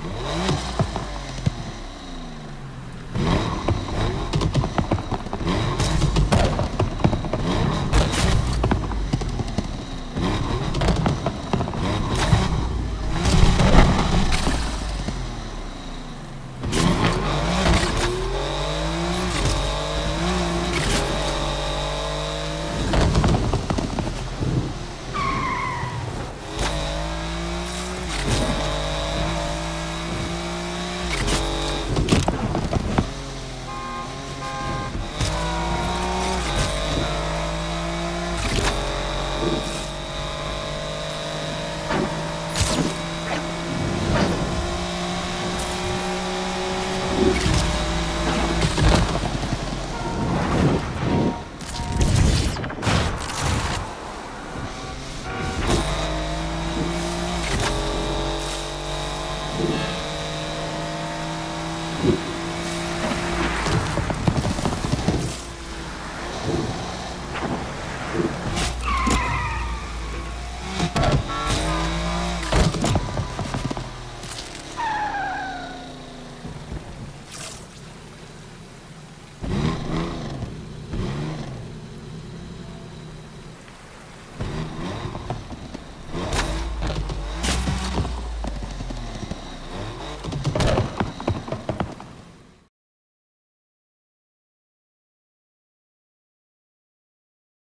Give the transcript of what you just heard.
Oh.